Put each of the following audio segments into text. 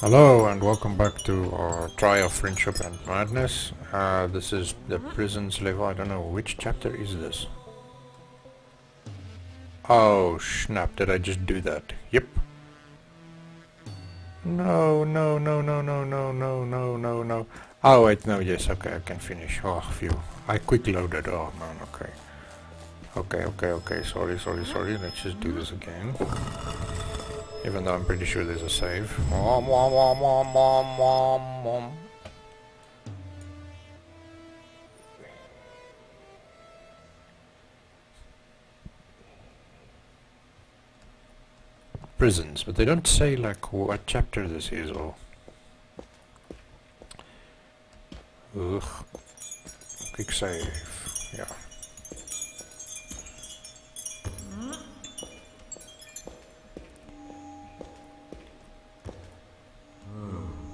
Hello and welcome back to our of Friendship and Madness. Uh, this is the prisons level. I don't know which chapter is this. Oh snap! Did I just do that? Yep. No, no, no, no, no, no, no, no, no, no. Oh wait, no, yes, okay, I can finish. Oh, phew. I quick loaded. Oh man, okay. Okay, okay, okay. Sorry, sorry, sorry. Let's just do this again. Even though I'm pretty sure there's a save. Wom, wom, wom, wom, wom, wom, wom. Prisons, but they don't say like what chapter this is or... Ugh. Quick save. Yeah.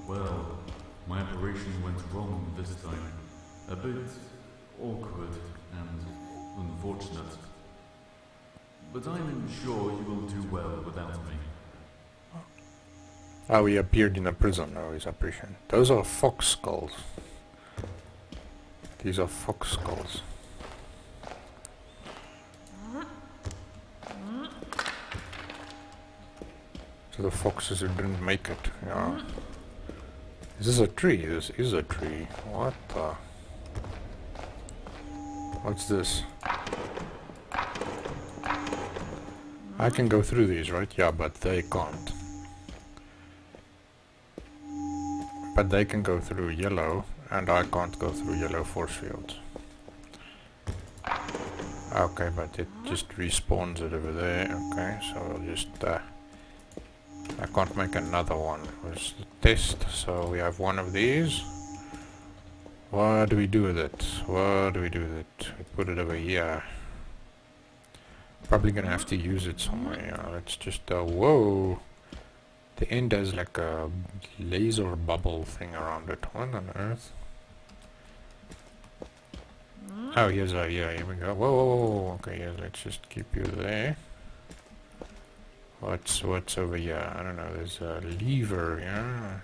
Well, my operation went wrong this time. A bit awkward and unfortunate. But I'm sure you will do well without me. Ah, oh, he appeared in a prison. His apparition. Those are fox skulls. These are fox skulls. So the foxes didn't make it. Yeah. This is this a tree? This is a tree. What the? What's this? I can go through these, right? Yeah, but they can't. But they can go through yellow, and I can't go through yellow force fields. Okay, but it just respawns it over there. Okay, so I'll just... Uh, can't make another one. It was the test, so we have one of these. What do we do with it? What do we do with it? We put it over here. Probably gonna have to use it somewhere. Yeah, let's just... Uh, whoa! The end has like a laser bubble thing around it. What on earth? Oh, here's a, yeah, here we go. Whoa, whoa, whoa, whoa. okay, yeah, let's just keep you there. What's, what's over here? I don't know, there's a lever, yeah.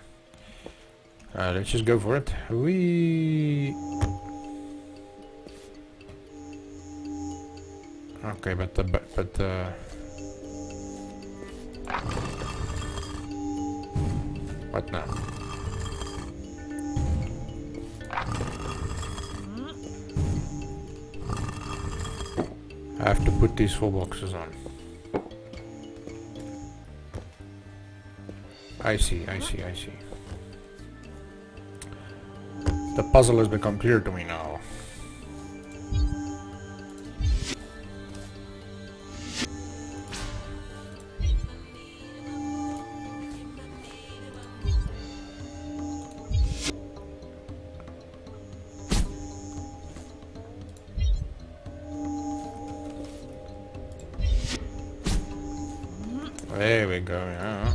Uh, let's just go for it. We. Okay, but the, but, but the... What now? I have to put these four boxes on. I see, I see, I see. The puzzle has become clear to me now. There we go, yeah.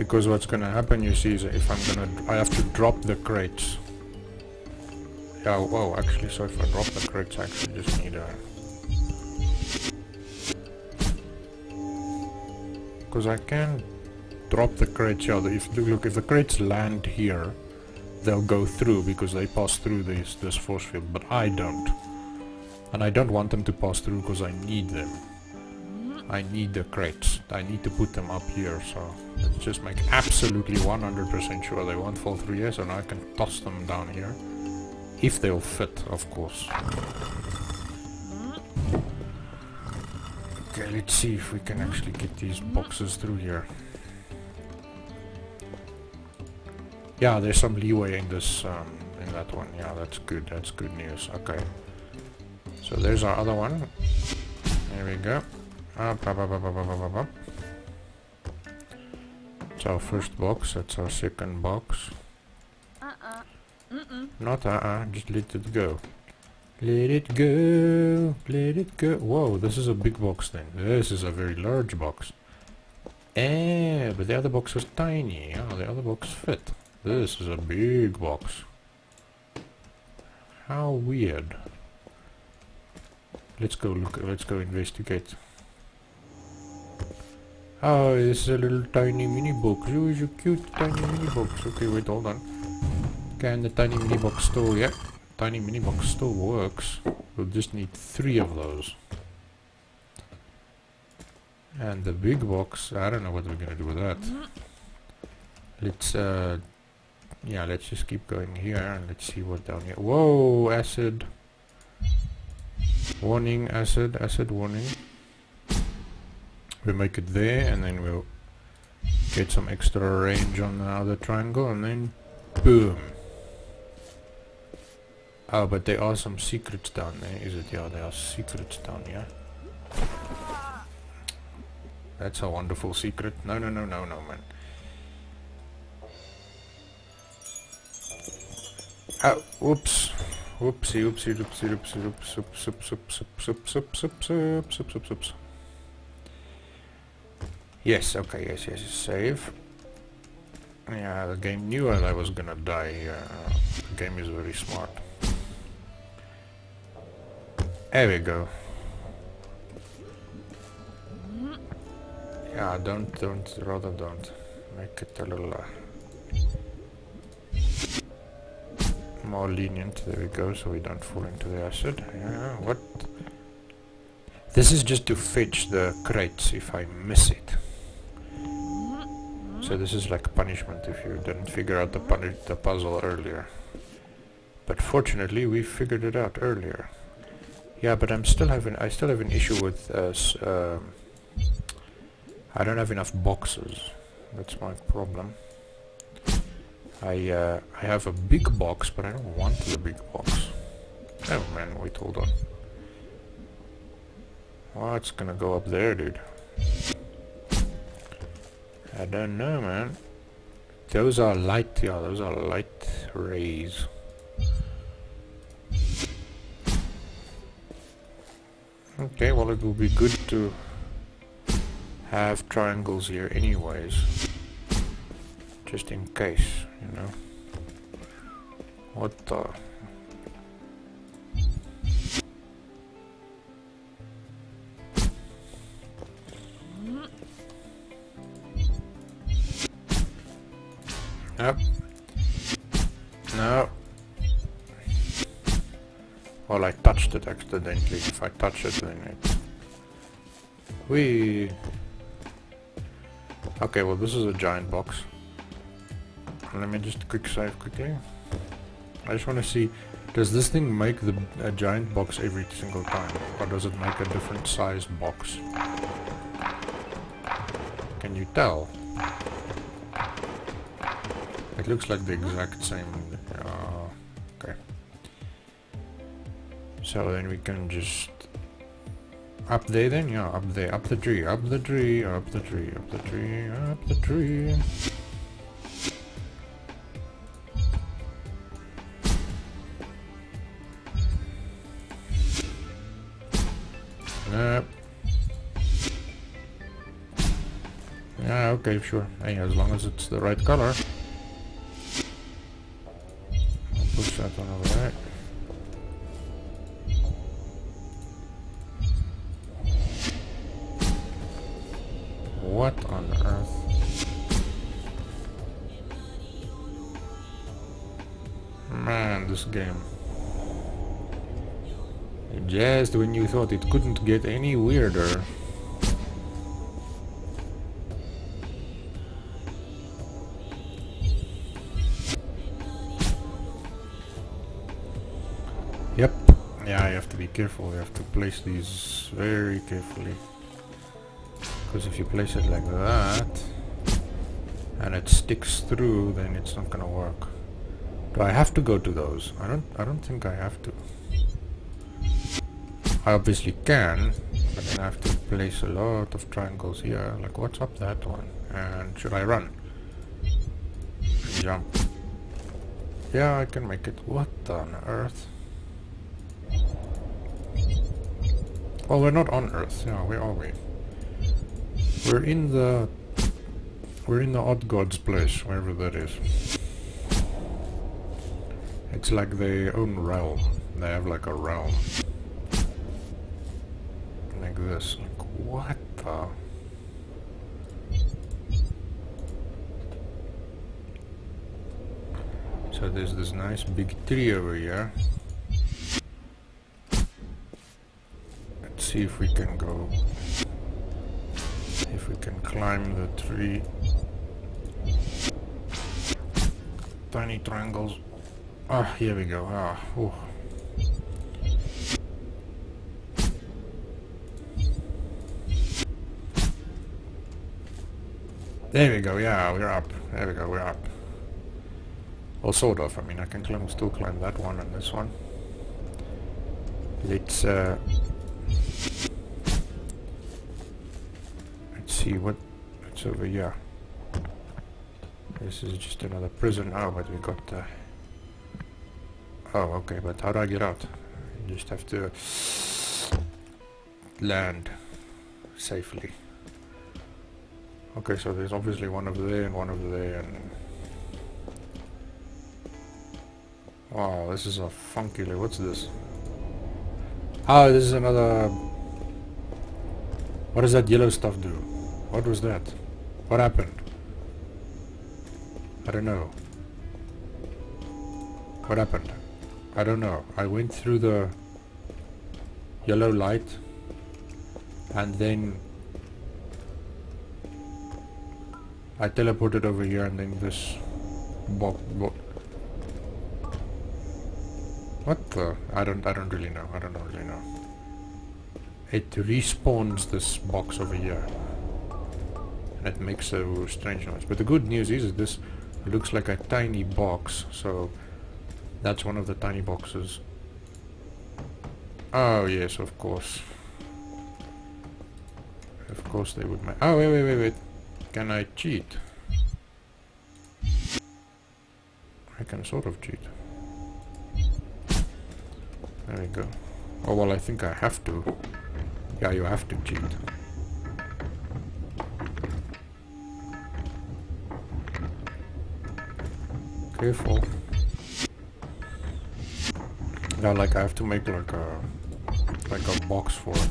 Because what's gonna happen, you see, is if I'm gonna... I have to drop the crates. Yeah, whoa, actually, so if I drop the crates, I actually just need a... Because I can drop the crates, yeah, if, look, if the crates land here, they'll go through because they pass through this, this force field, but I don't. And I don't want them to pass through because I need them. I need the crates. I need to put them up here, so let's just make absolutely 100% sure they won't fall through here, so now I can toss them down here. If they'll fit, of course. Okay, let's see if we can actually get these boxes through here. Yeah, there's some leeway in this, um, in that one. Yeah, that's good. That's good news. Okay. So there's our other one. There we go. Up, up, up, up, up, up, up, up. It's our first box, that's our second box. Uh-uh. Mm-mm. Not uh-uh, just let it go. Let it go, let it go. Whoa, this is a big box then. This is a very large box. Eh, but the other box was tiny. Yeah, the other box fit. This is a big box. How weird. Let's go look, let's go investigate. Oh, this is a little tiny mini box. Oh, it's a cute tiny mini box. Okay, wait, hold on. Can the tiny mini box still... Yeah, tiny mini box still works. We'll just need three of those. And the big box, I don't know what we're gonna do with that. Let's, uh... Yeah, let's just keep going here and let's see what down here. Whoa, acid. Warning, acid, acid warning. We make it there and then we'll get some extra range on the other triangle and then boom. Oh, but there are some secrets down there, is it? Yeah, there are secrets down here. That's a wonderful secret. No, no, no, no, no, man. Oh, whoops. Whoopsie, whoopsie, whoopsie, whoopsie, whoops, whoops, whoops, whoops, whoops, whoops, whoops, whoops, whoops, whoops, whoops, whoops. Yes, okay, yes, yes, save. Yeah, the game knew that I was gonna die here. Uh, the game is very smart. There we go. Yeah, don't, don't, rather don't. Make it a little uh, more lenient. There we go, so we don't fall into the acid. Yeah, what? This is just to fetch the crates if I miss it. So this is like punishment if you didn't figure out the, the puzzle earlier. But fortunately we figured it out earlier. Yeah, but I'm still having I still have an issue with uh, um, I don't have enough boxes. That's my problem. I uh, I have a big box, but I don't want the big box. Oh man, wait, hold on. Well, it's gonna go up there, dude. I don't know, man. Those are light, yeah, those are light rays. Okay, well it will be good to have triangles here anyways. Just in case, you know. What the... touched it accidentally. If I touch it, then it... We. Okay, well this is a giant box. Let me just quick save quickly. I just want to see, does this thing make the a giant box every single time? Or does it make a different sized box? Can you tell? It looks like the exact same. So then we can just up there then? Yeah, up there. Up the tree, up the tree, up the tree, up the tree, up the tree. Yeah, okay, sure. Hey, as long as it's the right color. When you thought it couldn't get any weirder. Yep. Yeah, you have to be careful. You have to place these very carefully. Because if you place it like that, and it sticks through, then it's not gonna work. Do I have to go to those? I don't. I don't think I have to. I obviously can, but then I have to place a lot of triangles here. Like, what's up that one? And should I run? Jump. Yeah, I can make it. What on earth? Well, we're not on Earth. Yeah, where are we? We're in the... We're in the odd god's place, wherever that is. It's like their own realm. They have like a realm this? Like, what the? So there's this nice big tree over here. Let's see if we can go... If we can climb the tree. Tiny triangles. Ah, here we go. Ah. There we go, yeah, we're up. There we go, we're up. Well, sort of. I mean, I can climb, still climb that one and this one. Let's, uh... Let's see what... What's over here. This is just another prison. Oh, but we got... Uh, oh, okay, but how do I get out? Just have to... Land. Safely. Okay, so there's obviously one over there and one over there and... Wow, this is a funky... What's this? Oh, this is another... What does that yellow stuff do? What was that? What happened? I don't know. What happened? I don't know. I went through the yellow light and then I teleported over here and then this box. Bo what the? I don't. I don't really know. I don't really know. It respawns this box over here, and it makes a strange noise. But the good news is this looks like a tiny box, so that's one of the tiny boxes. Oh yes, of course. Of course they would. make. Oh wait, wait, wait, wait. Can I cheat? I can sort of cheat. There we go. Oh well, I think I have to. Yeah, you have to cheat. Careful. Yeah, like I have to make like a like a box for it.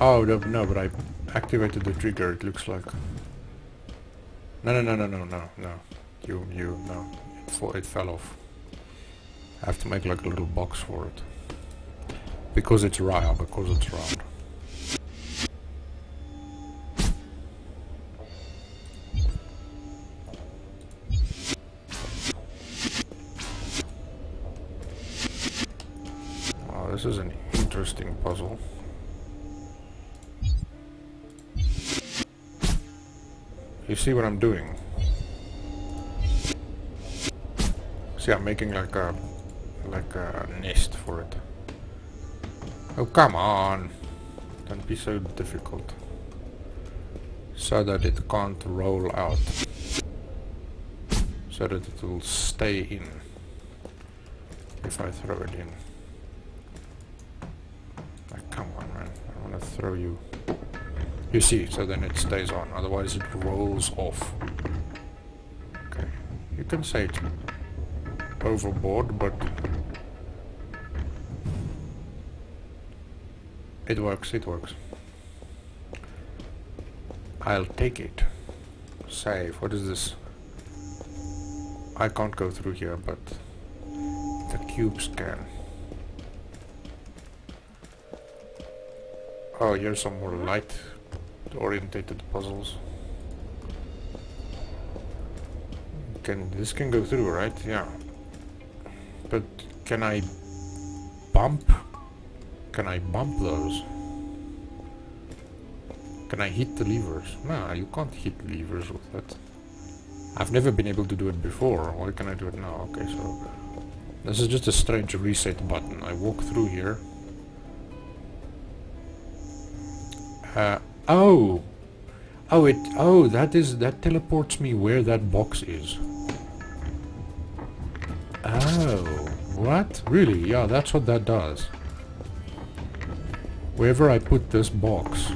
Oh no, no, but I activated the trigger, it looks like. No, no, no, no, no, no, no. You, you, no. It, it fell off. I have to make like a little box for it. Because it's round, because it's round. This is an interesting puzzle. You see what I'm doing? See, I'm making like a like a nest for it. Oh, come on! Don't be so difficult. So that it can't roll out. So that it will stay in. If I throw it in. Ah, come on, man. I want to throw you. You see, so then it stays on, otherwise it rolls off. Okay, you can say it's overboard, but it works, it works. I'll take it. Save, what is this? I can't go through here, but the cubes can. Oh, here's some more light orientated puzzles. Can this can go through, right? Yeah. But can I bump? Can I bump those? Can I hit the levers? No, you can't hit levers with that. I've never been able to do it before. Why can I do it now? Okay, so... This is just a strange reset button. I walk through here. Uh, Oh! Oh, it... Oh, that is... That teleports me where that box is. Oh. What? Really? Yeah, that's what that does. Wherever I put this box,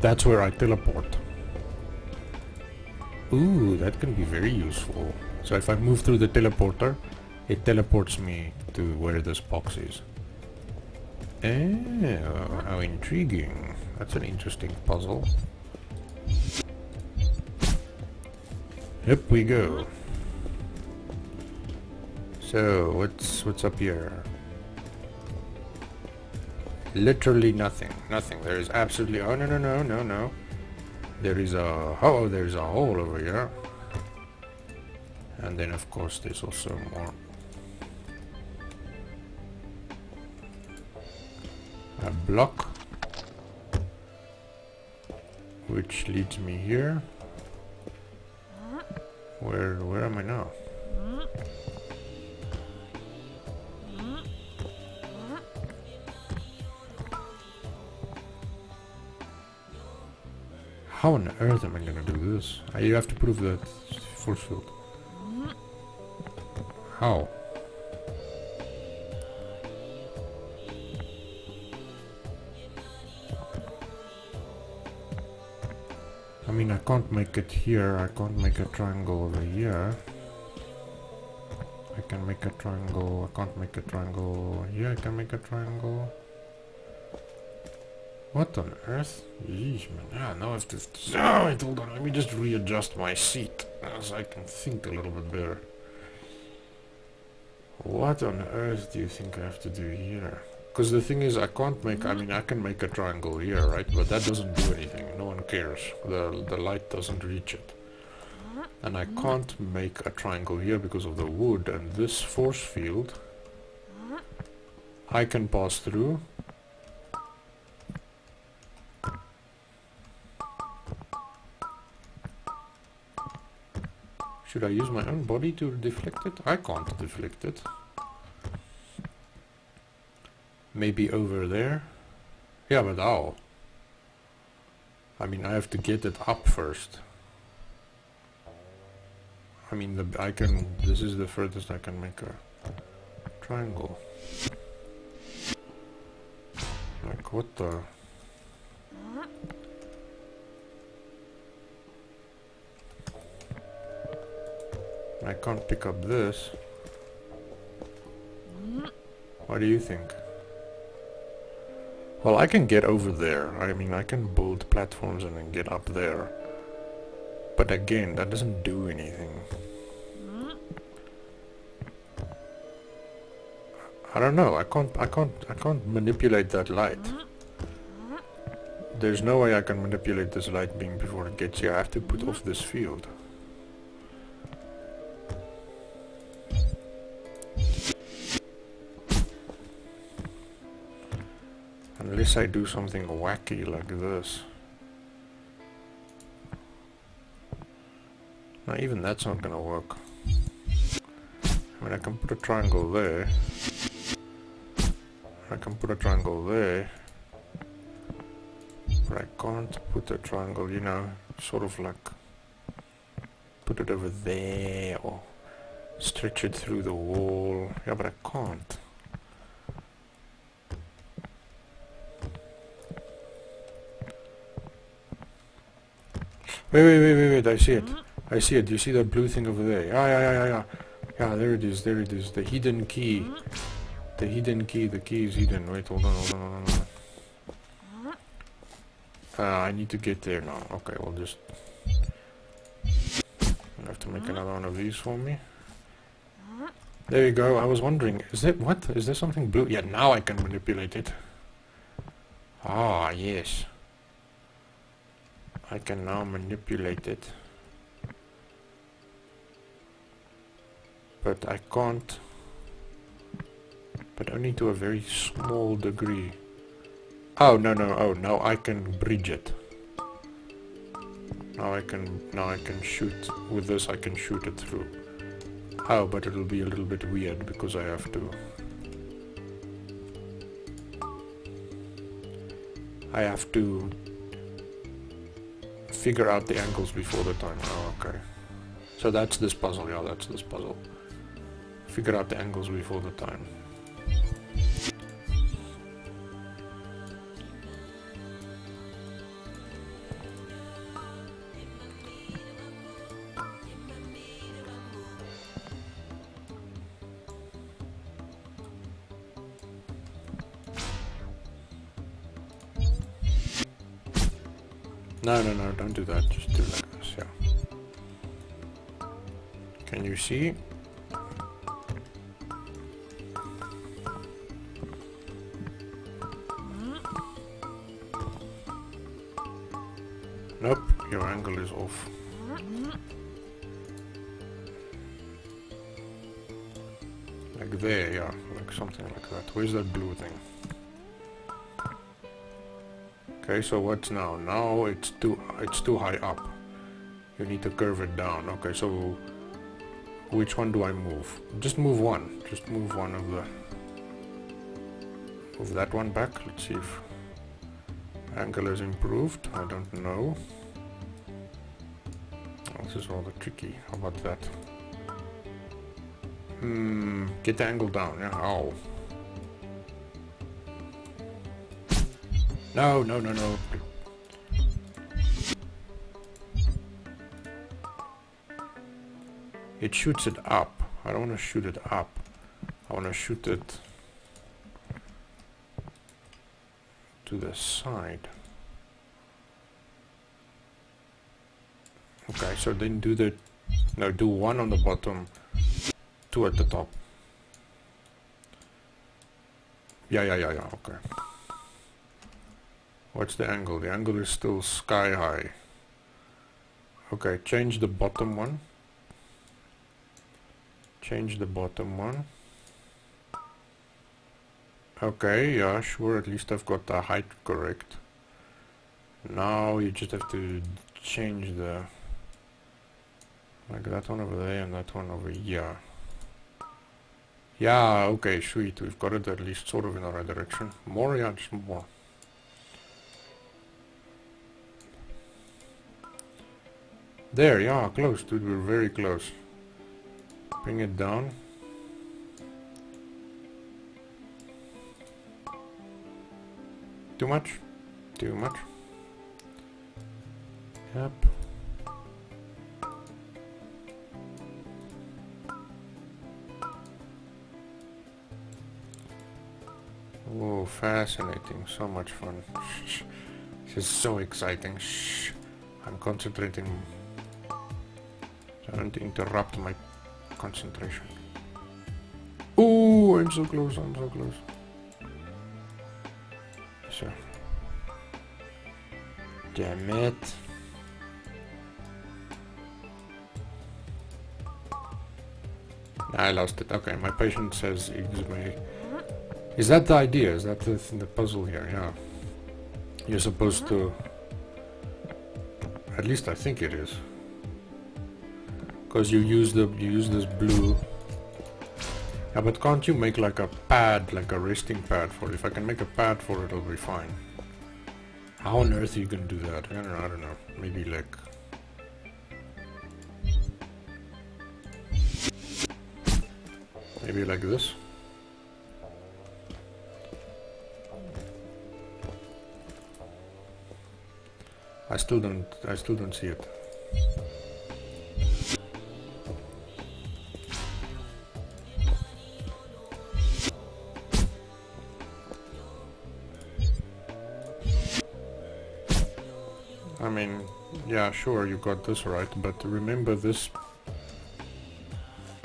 that's where I teleport. Ooh, that can be very useful. So if I move through the teleporter, it teleports me to where this box is. Oh, how intriguing. That's an interesting puzzle. Up we go. So, what's what's up here? Literally nothing. Nothing. There is absolutely... Oh, no, no, no, no, no. There is a... Oh, there's a hole over here. And then, of course, there's also more. A block. Which leads me here. Where, where am I now? How on earth am I gonna do this? I You have to prove that force field. How? Mean, I can't make it here. I can't make a triangle over here. I can make a triangle. I can't make a triangle. Here I can make a triangle. What on earth? Yeesh, man. Ah, now I have to... Oh, wait, hold on. Let me just readjust my seat. So I can think a little bit better. What on earth do you think I have to do here? Because the thing is, I can't make... I mean, I can make a triangle here, right? But that doesn't do anything. No one cares. The, the light doesn't reach it. And I can't make a triangle here because of the wood. And this force field... I can pass through. Should I use my own body to deflect it? I can't deflect it. Maybe over there? Yeah, but how? I mean, I have to get it up first. I mean, the I can. This is the furthest I can make a triangle. Like what the? I can't pick up this. What do you think? Well, I can get over there. I mean, I can build platforms and then get up there. But again, that doesn't do anything. I don't know. I can't. I can't. I can't manipulate that light. There's no way I can manipulate this light beam before it gets here. I have to put off this field. Unless I do something wacky like this. Now even that's not gonna work. I mean I can put a triangle there. I can put a triangle there. But I can't put a triangle, you know, sort of like put it over there or stretch it through the wall. Yeah, but I can't. Wait, wait, wait, wait, wait, I see it. I see it. You see that blue thing over there? Yeah, yeah, yeah, yeah, yeah. There it is, there it is. The hidden key. The hidden key, the key is hidden. Wait, hold on, hold on, hold on. Uh, I need to get there now. Okay, we'll just... I have to make another one of these for me. There you go. I was wondering, is it what? Is there something blue? Yeah, now I can manipulate it. Ah, yes. I can now manipulate it. But I can't. But only to a very small degree. Oh, no, no, oh, now I can bridge it. Now I can, now I can shoot, with this I can shoot it through. Oh, but it'll be a little bit weird because I have to... I have to figure out the angles before the time. Oh, okay. So that's this puzzle, yeah, that's this puzzle. Figure out the angles before the time. No, no, no, don't do that. Just do like this, yeah. Can you see? Nope, your angle is off. Like there, yeah, like something like that. Where's that blue thing? Okay, so what's now? Now it's too it's too high up. You need to curve it down. Okay, so which one do I move? Just move one. Just move one of the move that one back. Let's see if angle is improved. I don't know. This is rather tricky. How about that? Hmm, get the angle down. Yeah, ow. No, no, no, no. It shoots it up. I don't want to shoot it up. I want to shoot it to the side. Okay, so then do the... No, do one on the bottom, two at the top. Yeah, yeah, yeah, yeah, okay. What's the angle? The angle is still sky high. Okay, change the bottom one. Change the bottom one. Okay, yeah, sure, at least I've got the height correct. Now you just have to change the... Like that one over there and that one over here. Yeah, okay, sweet. We've got it at least sort of in the right direction. More, yeah, just more. There, yeah, close, dude. We're very close. Bring it down. Too much? Too much? Yep. Whoa, fascinating. So much fun. this is so exciting. Shh. I'm concentrating. Don't interrupt my concentration. Ooh, I'm so close, I'm so close. So. Damn it. I lost it. Okay, my patient says me. Is that the idea? Is that the, the puzzle here? Yeah. You're supposed to... At least I think it is. Because you use the you use this blue. Yeah, but can't you make like a pad, like a resting pad for it? If I can make a pad for it, it'll be fine. How on earth are you gonna do that? I don't know. I don't know. Maybe like. Maybe like this. I still don't. I still don't see it. Sure, you got this right, but remember this...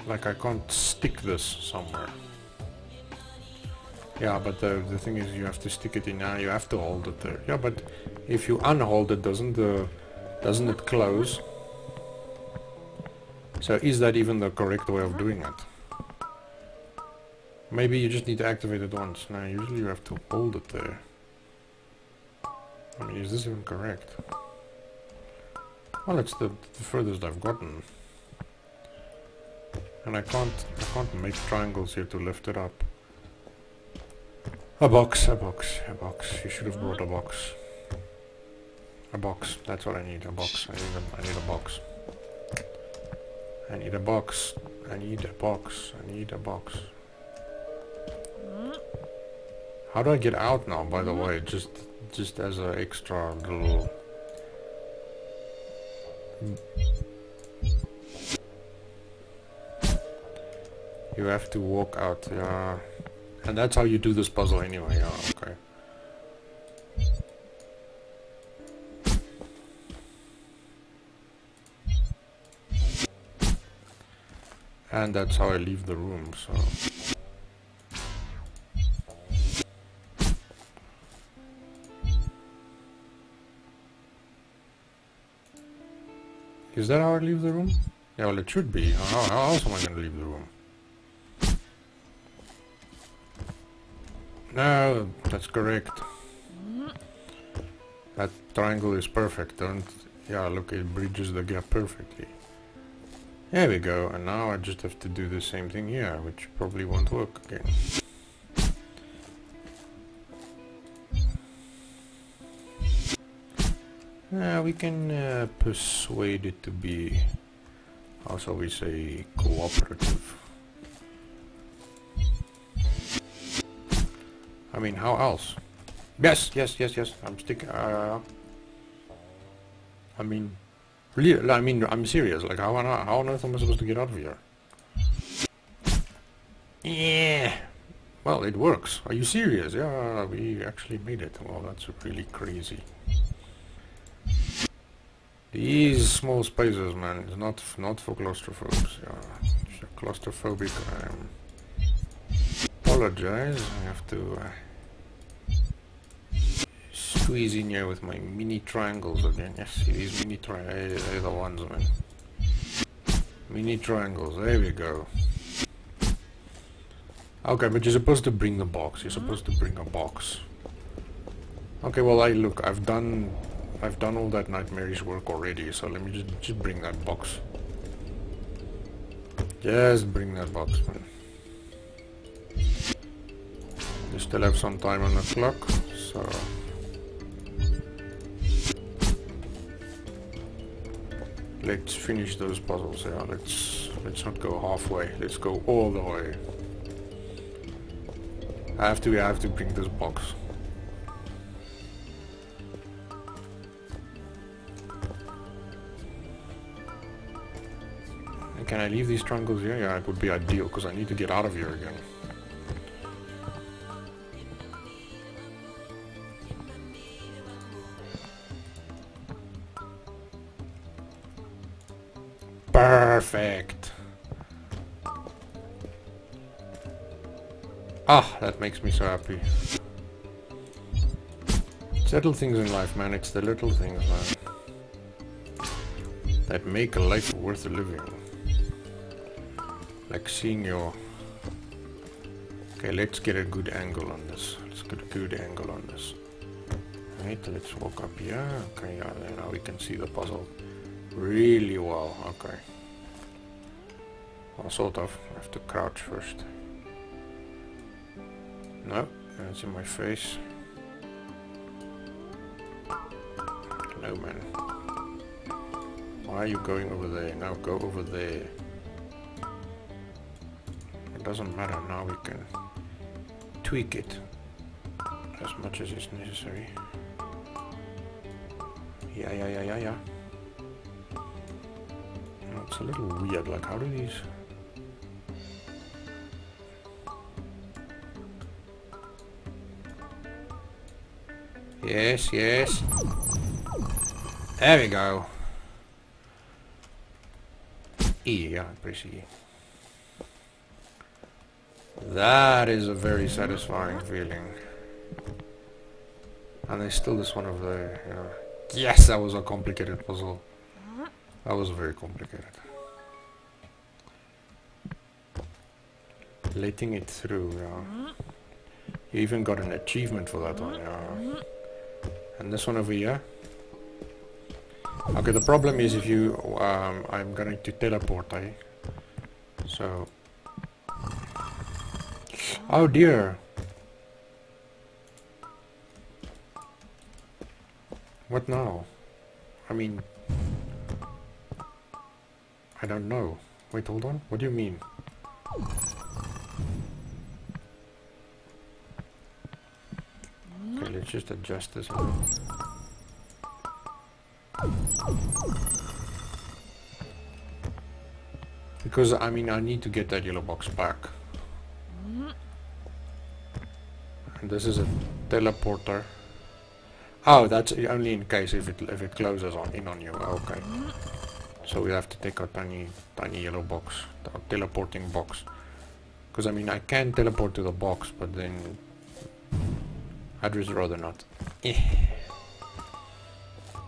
Like, I can't stick this somewhere. Yeah, but the, the thing is, you have to stick it in now, you have to hold it there. Yeah, but if you unhold it, doesn't the... Doesn't it close? So is that even the correct way of doing it? Maybe you just need to activate it once. Now, usually you have to hold it there. I mean, is this even correct? Well, it's the, the furthest I've gotten. And I can't, I can't make triangles here to lift it up. A box, a box, a box. You should have brought a box. A box, that's what I need, a box. I need a, I need a box. I need a box. I need a box. I need a box. How do I get out now, by the mm. way? Just just as an extra little you have to walk out, yeah. And that's how you do this puzzle anyway, yeah, okay. And that's how I leave the room, so... Is that how I leave the room? Yeah, well it should be. How, how else am I going to leave the room? No, that's correct. That triangle is perfect, don't... Yeah, look, it bridges the gap perfectly. There we go, and now I just have to do the same thing here, which probably won't work again. Uh, we can uh, persuade it to be, shall we say, cooperative. I mean, how else? Yes, yes, yes, yes, I'm sticking, uh, I mean, really, I mean, I'm serious, like, how on, how on earth am I supposed to get out of here? Yeah, well, it works. Are you serious? Yeah, we actually made it. Well, that's really crazy. These small spaces, man, it's not not for claustrophobes. Yeah, you're claustrophobic, I apologize. I have to uh, squeeze in here with my mini triangles again. Yes, see these mini triangles, they're the ones, man. Mini triangles, there we go. Okay, but you're supposed to bring the box. You're supposed to bring a box. Okay, well, I look, I've done I've done all that nightmarish work already, so let me just, just bring that box. Just bring that box, man. We still have some time on the clock, so... Let's finish those puzzles, yeah, let's, let's not go halfway, let's go all the way. I have to, I have to bring this box. Can I leave these triangles here? Yeah, it would be ideal, because I need to get out of here again. Perfect! Ah, that makes me so happy. It's little things in life, man. It's the little things, man. That make a life worth living like seeing your okay let's get a good angle on this. Let's get a good angle on this. Right let's walk up here. Okay yeah now we can see the puzzle really well. Okay. Well sort of. I have to crouch first. No that's in my face. No man. Why are you going over there? Now go over there doesn't matter now we can tweak it as much as is necessary. Yeah yeah yeah yeah yeah. It's a little weird like how do these yes yes. There we go. E, yeah, press E. That is a very satisfying feeling. And there's still this one over there. Yes, that was a complicated puzzle. That was very complicated. Letting it through, yeah. You even got an achievement for that one, yeah. And this one over here. Okay, the problem is if you... Um, I'm going to teleport, eh? So... Oh dear. What now? I mean... I don't know. Wait, hold on. What do you mean? Okay, let's just adjust this. Because, I mean, I need to get that yellow box back. And this is a teleporter. Oh, that's only in case if it if it closes on in on you. Okay. So we have to take our tiny, tiny yellow box, our teleporting box. Because I mean, I can teleport to the box, but then I'd just rather not. Eh.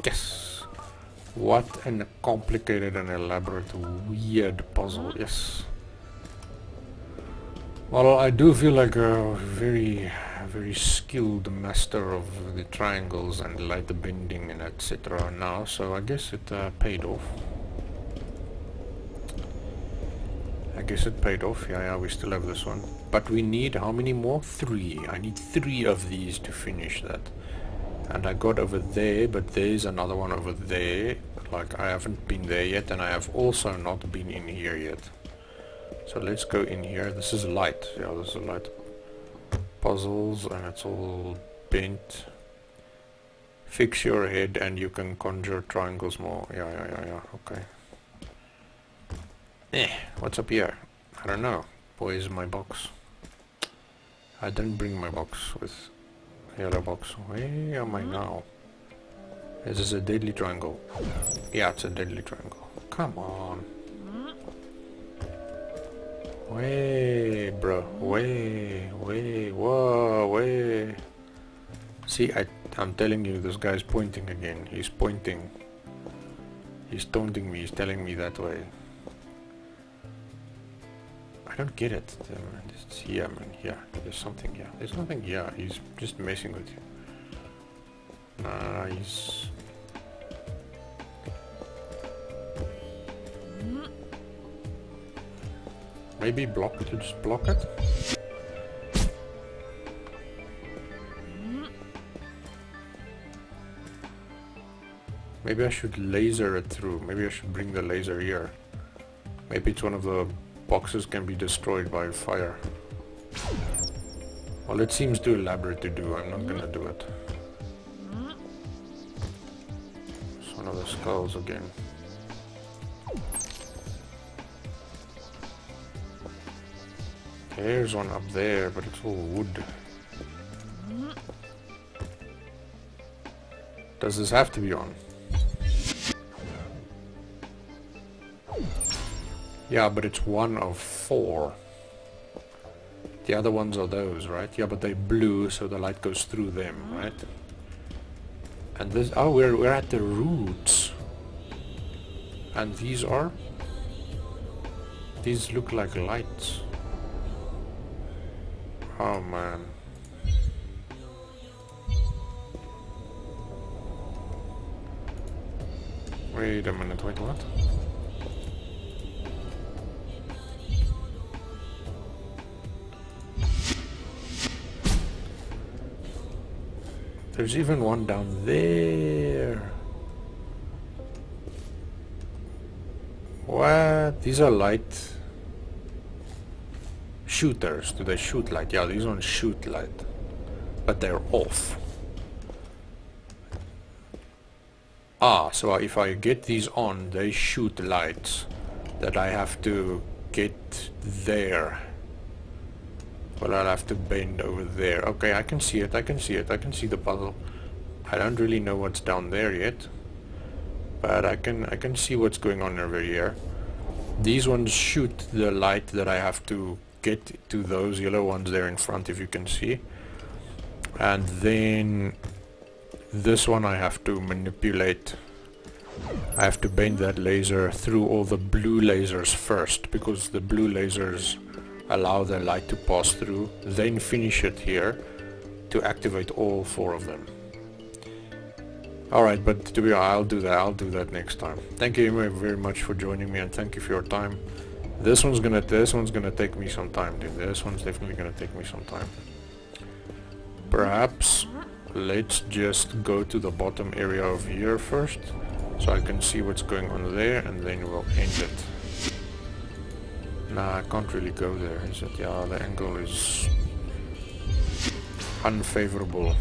Yes. What a complicated and elaborate, weird puzzle. Yes. Well, I do feel like a very, very skilled master of the triangles and light bending and etc. now, so I guess it uh, paid off. I guess it paid off. Yeah, yeah, we still have this one. But we need how many more? Three. I need three of these to finish that. And I got over there, but there's another one over there. Like, I haven't been there yet, and I have also not been in here yet. So let's go in here. This is light. Yeah, this is light. Puzzles, and it's all bent. Fix your head, and you can conjure triangles more. Yeah, yeah, yeah, yeah. Okay. Eh, what's up here? I don't know. Where's my box? I didn't bring my box with yellow box. Where am I now? This is a deadly triangle? Yeah, it's a deadly triangle. Come on. Way, bro. Way, way, whoa, way. See, I, I'm telling you, this guy's pointing again. He's pointing. He's taunting me. He's telling me that way. I don't get it. Um, it's here, man. Yeah, there's something here. There's nothing here. He's just messing with you. Nah, he's... Maybe block it, just block it? Maybe I should laser it through. Maybe I should bring the laser here. Maybe it's one of the boxes can be destroyed by fire. Well, it seems too elaborate to do. I'm not gonna do it. It's one of the skulls again. There's one up there, but it's all wood. Does this have to be on? Yeah, but it's one of four. The other ones are those, right? Yeah, but they're blue, so the light goes through them, right? And this... Oh, we're, we're at the roots. And these are? These look like lights. Oh, man. Wait a minute, wait, what? There's even one down there. What? These are light shooters. Do they shoot light? Yeah, these ones shoot light. But they're off. Ah, so if I get these on, they shoot lights that I have to get there. Well, I'll have to bend over there. Okay, I can see it, I can see it, I can see the puzzle. I don't really know what's down there yet. But I can I can see what's going on over here. These ones shoot the light that I have to get to those yellow ones there in front if you can see. And then this one I have to manipulate. I have to bend that laser through all the blue lasers first because the blue lasers allow the light to pass through, then finish it here to activate all four of them. Alright, but to be I'll do that, I'll do that next time. Thank you very much for joining me and thank you for your time. This one's gonna, this one's gonna take me some time, dude. This one's definitely gonna take me some time. Perhaps, let's just go to the bottom area of here first, so I can see what's going on there, and then we'll end it. Nah, I can't really go there, is it? Yeah, the angle is unfavorable.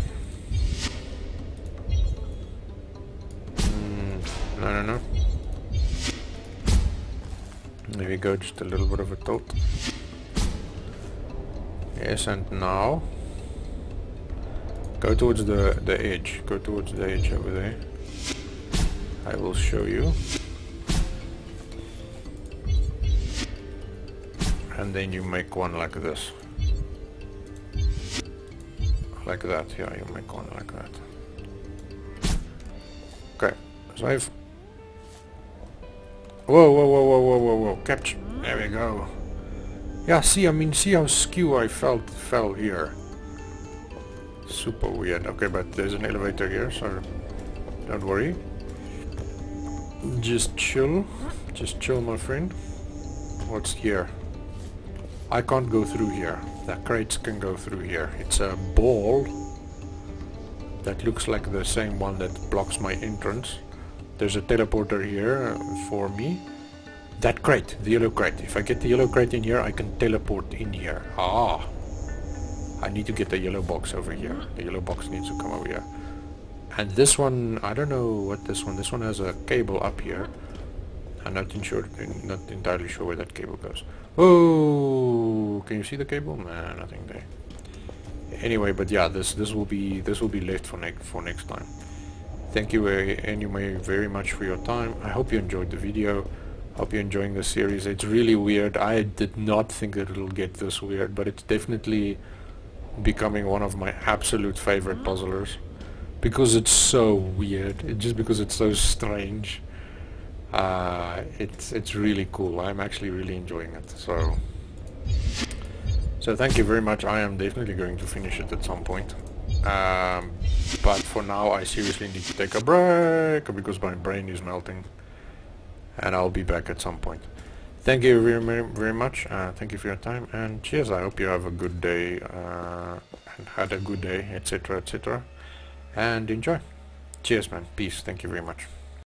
Mm, no, no, no we go just a little bit of a tilt. Yes, and now go towards the, the edge. Go towards the edge over there. I will show you. And then you make one like this. Like that, yeah, you make one like that. Okay, so I've Whoa, whoa, whoa, whoa, whoa, whoa, whoa, capture. There we go. Yeah, see, I mean, see how skew I felt fell here. Super weird. Okay, but there's an elevator here, so don't worry. Just chill. Just chill, my friend. What's here? I can't go through here. The crates can go through here. It's a ball that looks like the same one that blocks my entrance. There's a teleporter here for me. That crate, the yellow crate. If I get the yellow crate in here, I can teleport in here. Ah! I need to get the yellow box over here. The yellow box needs to come over here. And this one, I don't know what this one, this one has a cable up here. I'm not sure, not entirely sure where that cable goes. Oh, can you see the cable? Nah, nothing there. Anyway, but yeah, this this will be this will be left for next for next time. Thank you uh, anyway very much for your time. I hope you enjoyed the video. Hope you're enjoying the series. It's really weird. I did not think that it'll get this weird, but it's definitely becoming one of my absolute favorite puzzlers because it's so weird. It, just because it's so strange. Uh, it's it's really cool. I'm actually really enjoying it. So so thank you very much. I am definitely going to finish it at some point. Um, but for now I seriously need to take a break because my brain is melting. And I'll be back at some point. Thank you very, very much. Uh, thank you for your time and cheers. I hope you have a good day uh, and had a good day, etc, etc. And enjoy. Cheers, man. Peace. Thank you very much.